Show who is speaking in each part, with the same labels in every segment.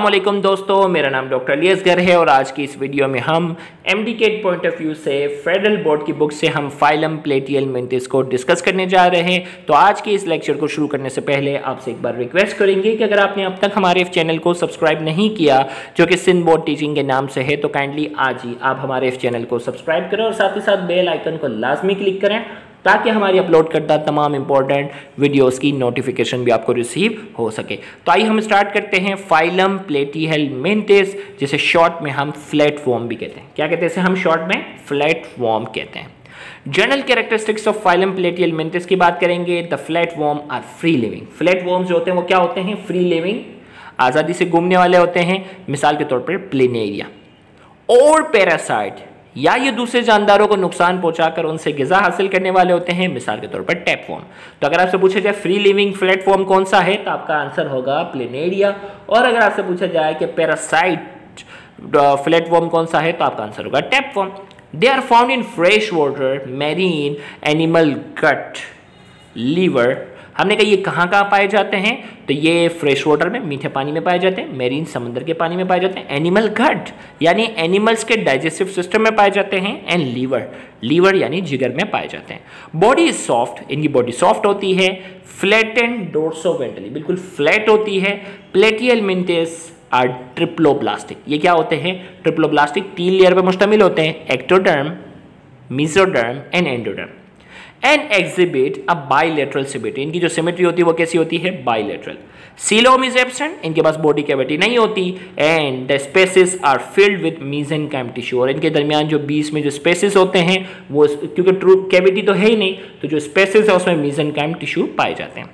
Speaker 1: वालेकुम दोस्तों, मेरा नाम डॉक्टर अलियस गर है और आज की इस वीडियो में हम एम डी के पॉइंट ऑफ़ व्यू से फेडरल बोर्ड की बुक से हम फाइलम प्लेटियल मेंटिस को डिस्कस करने जा रहे हैं। तो आज के इस लेक्चर को शुरू करने से पहले आपसे एक बार रिक्वेस्ट करेंगे कि अगर आपने अब तक हमारे इस चैनल को सब्सक्राइब नहीं किया, जो कि सिंध बोर्ड टीचिंग के नाम से है तो काइंडली आज ही आप हमारे इस चैनल को सब्सक्राइब करें और साथ ही साथ बेल आइकन को लाजमी क्लिक करें। ताकि हमारी अपलोड करता तमाम इंपॉर्टेंट वीडियोस की नोटिफिकेशन भी आपको रिसीव हो सके। तो आइए हम स्टार्ट करते हैं फाइलम प्लेटीहेल मेंटिस जिसे शॉर्ट में हम फ्लैट फॉर्म भी कहते हैं। क्या कहते हैं इसे हम शॉर्ट में? फ्लैट फॉर्म कहते हैं। General characteristics of phylum Platyhelminthes की बात करेंगे। The flat worm are free living flat worm जो होते हैं वो क्या होते हैं? फ्री लिविंग आज़ादी से घूमने वाले होते हैं। मिसाल के तौर पर प्लेनेरिया। और पैरासाइट या ये दूसरे जानदारों को नुकसान पहुंचाकर उनसे गज़ा हासिल करने वाले होते हैं, मिसाल के तौर पर टैप फॉर्म तो अगर आपसे पूछा जाए फ्री लिविंग प्लेटफॉर्म कौन सा है तो आपका आंसर होगा प्लेनेरिया और अगर आपसे पूछा जाए कि पैरासाइट प्लेटफॉर्म कौन सा है तो आपका आंसर होगा tapeworm they are found in fresh water marine animal gut liver हमने कहा, ये कहाँ कहाँ पाए जाते हैं? तो ये फ्रेश वाटर में, मीठे पानी में पाए जाते हैं मेरीन समुद्र के पानी में पाए जाते हैं एनिमल घट यानी एनिमल्स के डाइजेस्टिव सिस्टम में पाए जाते हैं एंड लीवर लीवर यानी जिगर में पाए जाते हैं। बॉडी इज़ सॉफ्ट इनकी बॉडी सॉफ्ट होती है फ्लैट एंड डोर्सोवेंटली बिल्कुल फ्लैट होती है प्लेटियल मिंटेस आर ट्रिप्लोब्लास्टिक ये क्या होते हैं? ट्रिप्लोब्लास्टिक तीन लेयर पर मुश्तमिल होते हैं ectoderm mesoderm and endoderm and exhibit a bilateral symmetry इनकी जो सिमेट्री होती है, वो कैसी होती है? बाइलेटरल सीलोम इज़ एबसेंट इनके पास बॉडी कैविटी नहीं होती and the spaces are filled with mesenchyme tissue और इनके दरमियान जो बीस में जो स्पेसिस होते हैं, वो क्योंकि ट्रू कैविटी तो है ही नहीं तो जो स्पेसिस है, उसमें मीजन कैम टिश्यू पाए जाते हैं।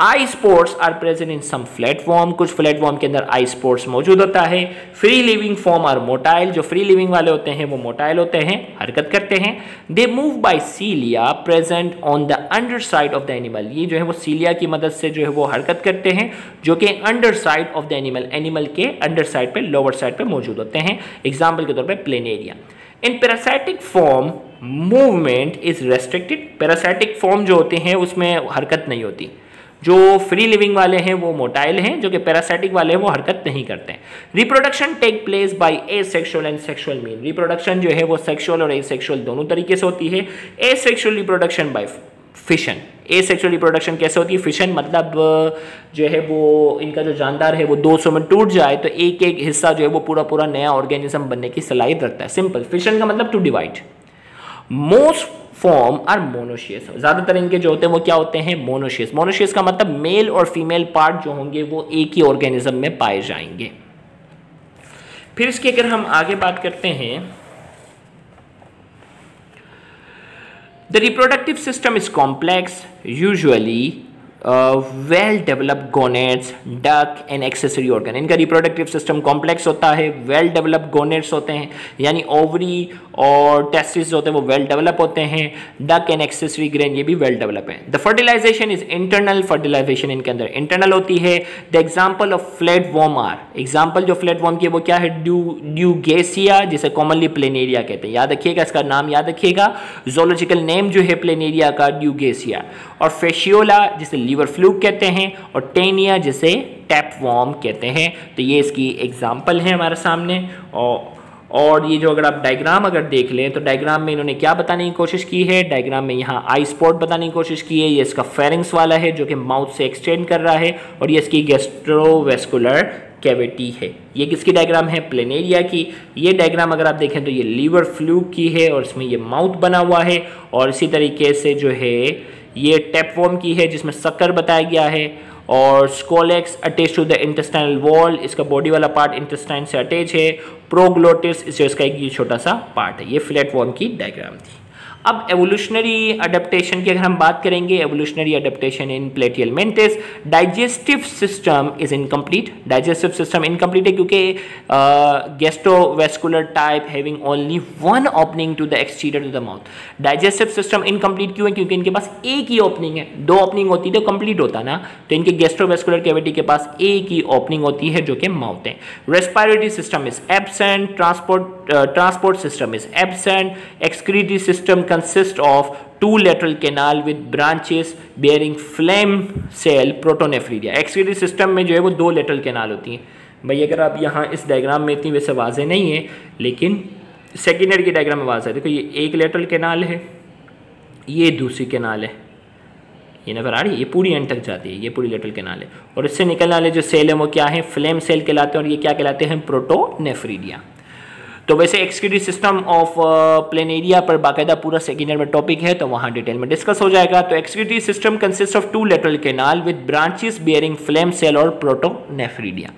Speaker 1: Eye spots are present in some flat worm कुछ फ्लैट फॉर्म के अंदर आई स्पोर्ट्स मौजूद होता है। Free living form are motile जो फ्री लिविंग वाले होते हैं, वो मोटाइल होते हैं। हरकत करते हैं। They move by cilia present on the underside of the animal ये जो है, वो सीलिया की मदद से जो है, वो हरकत करते हैं, जो कि underside of the animal animal के अंडर साइड पर लोअर साइड पर मौजूद होते हैं। एग्ज़ाम्पल के तौर पर planaria in parasitic form movement is restricted parasitic form जो होते हैं, उसमें हरकत नहीं होती। जो फ्री लिविंग वाले हैं, वो मोटाइल हैं, जो कि पैरासाइटिक वाले हैं, वो हरकत नहीं करते हैं। Reproduction take place by asexual and sexual mean reproduction जो है, वो सेक्शुअल और ए सेक्शुअल दोनों तरीके से होती है। Asexual reproduction by fission asexual reproduction कैसे होती है? फिशन मतलब जो है, वो इनका जो जानदार है, वो 200 में टूट जाए तो एक एक हिस्सा जो है, वो पूरा पूरा नया ऑर्गेनिज्म बनने की सलाहियत रखता है। सिंपल फिशन का मतलब to divide most form are monoecious ज़्यादातर इनके जो होते हैं, वो क्या होते हैं? मोनोशियस मोनोशियस का मतलब मेल और फीमेल पार्ट जो होंगे, वो एक ही ऑर्गेनिज्म में पाए जाएँगे। फिर इसकी अगर हम आगे बात करते हैं the reproductive system is complex usually well developed gonads duct and accessory organ इनका रिप्रोडक्टिव सिस्टम कॉम्प्लेक्स होता है वेल डेवलप्ड गोनेट्स होते हैं, यानी ओवरी और टेस्टिस होते हैं, वो वेल डेवलप होते हैं डक एंड एक्सेसरी ग्रेन ये भी वेल डेवलप है. The fertilization is internal fertilization इनके अंदर. इंटरनल होती है the example of flat worm are example जो फ्लैट वॉर्म की वो क्या है? ड्यू ड्यूगेसिया जिसे कॉमनली प्लेनेरिया कहते हैं. याद रखिएगा, इसका नाम याद रखिएगा. जोलॉजिकल नेम जो है प्लेनेरिया का ड्यूगेसिया और फेशियोला जिसे लीवर फ्लूक कहते हैं और टेनिया जिसे टैप वॉर्म कहते हैं। तो ये इसकी एग्ज़ाम्पल है हमारे सामने। और और ये जो अगर आप डायग्राम अगर देख लें तो डायग्राम में इन्होंने क्या बताने की कोशिश की है? डायग्राम में यहाँ आई स्पॉट बताने की कोशिश की है। ये इसका फेरिंग्स वाला है, जो कि माउथ से एक्सटेंड कर रहा है, और ये इसकी गेस्ट्रोवेस्कुलर कैविटी है। ये किसकी डायग्राम है? प्लेनेरिया की। ये डायग्राम अगर आप देखें तो ये लीवर फ्लू की है, और इसमें ये माउथ बना हुआ है, और इसी तरीके से जो है ये टेप टेपवॉर्म की है, जिसमें शक्कर बताया गया है, और scolex attach to the intestinal wall इसका बॉडी वाला पार्ट इंटेस्टाइन से अटैच है प्रोग्लोटिस इसे इसका एक छोटा सा पार्ट है। ये फ्लैट वॉर्म की डायग्राम थी। अब एवोल्यूशनरी अडेप्टेशन की अगर हम बात करेंगे evolutionary adaptation in platyhelminthes digestive system is incomplete digestive system incomplete है क्योंकि gastrovascular type having only one opening to the exterior to the mouth digestive system incomplete क्यों है? क्योंकि इनके पास एक ही ओपनिंग है। दो ओपनिंग होती तो कंप्लीट होता ना? तो इनके गेस्ट्रोवेस्कुलर कैविटी के पास एक ही ओपनिंग होती है जो कि माउथ है। Respiratory system is absent transport transport system is absent excretory system consist of two lateral canal with branches bearing flame cell protonephridia excretory system में जो है वो दो lateral canal होती हैं। भाई, अगर आप यहाँ इस डायग्राम में इतनी वैसे वाजे नहीं है, लेकिन सेकेंडरी की डायग्राम में वाज है। देखो, ये एक लेटरल केनाल है, ये दूसरी केनाल है। ये नज़र आ रही है? ये पूरी एंड तक जाती है, ये पूरी लेटरल केनाल है। और इससे निकलने वाले जो सेल हैं, वो क्या है? फ्लेम सेल कहलाते हैं और ये क्या कहलाते हैं? प्रोटोनेफ्रीडिया तो वैसे executive system of planaria पर बाकायदा पूरा सेकेंड ईयर में टॉपिक है तो वहाँ डिटेल में डिस्कस हो जाएगा। तो excretory system consist of two lateral canal with branches bearing flame cell और protonephridia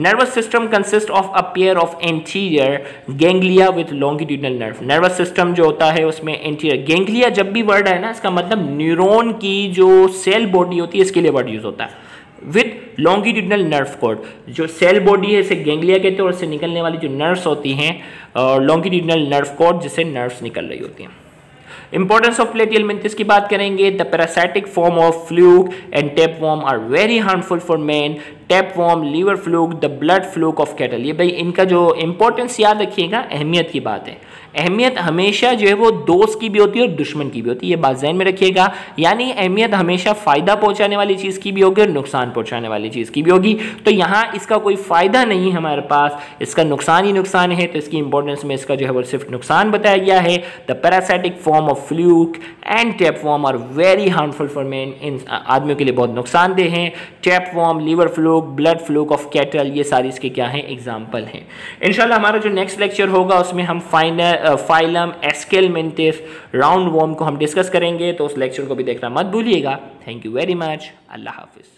Speaker 1: nervous system consist of a pair of anterior ganglia with longitudinal nerve nervous system जो होता है, उसमें एंटीरियर गेंगलिया जब भी वर्ड है ना, इसका मतलब न्यूरोन की जो सेल बॉडी होती है, इसके लिए वर्ड यूज़ होता है। विथ लॉन्गिट्यूडनल नर्व कोड जो सेल बॉडी है, इसे गेंगलिया कहते हैं और इससे निकलने वाली जो नर्व्स होती हैं लॉन्गिट्यूडनल नर्व कोड जिससे नर्व्स निकल रही होती हैं। इंपॉर्टेंस ऑफ़ प्लेटियल मिंथिस की बात करेंगे the parasitic form of fluke and tapeworm are very harmful for man tapeworm liver fluke the blood fluke of cattle ये भाई इनका जो इंपॉर्टेंस याद रखिएगा, अहमियत की बात है। अहमियत हमेशा जो है वो दोस्त की भी होती है और दुश्मन की भी होती है। ये बात जहन में रखिएगा। यानी अहमियत हमेशा फ़ायदा पहुँचाने वाली चीज़ की भी होगी और नुकसान पहुँचाने वाली चीज़ की भी होगी। तो यहाँ इसका कोई फ़ायदा नहीं है हमारे पास। इसका नुकसान ही नुकसान है। तो इसकी इंपॉर्टेंस में इसका जो है वो सिर्फ़ नुकसान बताया गया है। The parasitic form of fluke and tapeworm are very harmful for man इन आदमियों के लिए बहुत नुकसानदेह हैं। Tapeworm liver fluke blood fluke of cattle ये सारी इसके क्या हैं? एग्ज़ाम्पल हैं। इन हमारा जो नेक्स्ट लेक्चर होगा, उसमें हम final phylum aschelminthes roundworm को हम डिस्कस करेंगे तो उस लेक्चर को भी देखना मत भूलिएगा। थैंक यू वेरी मच अल्लाह हाफिज़।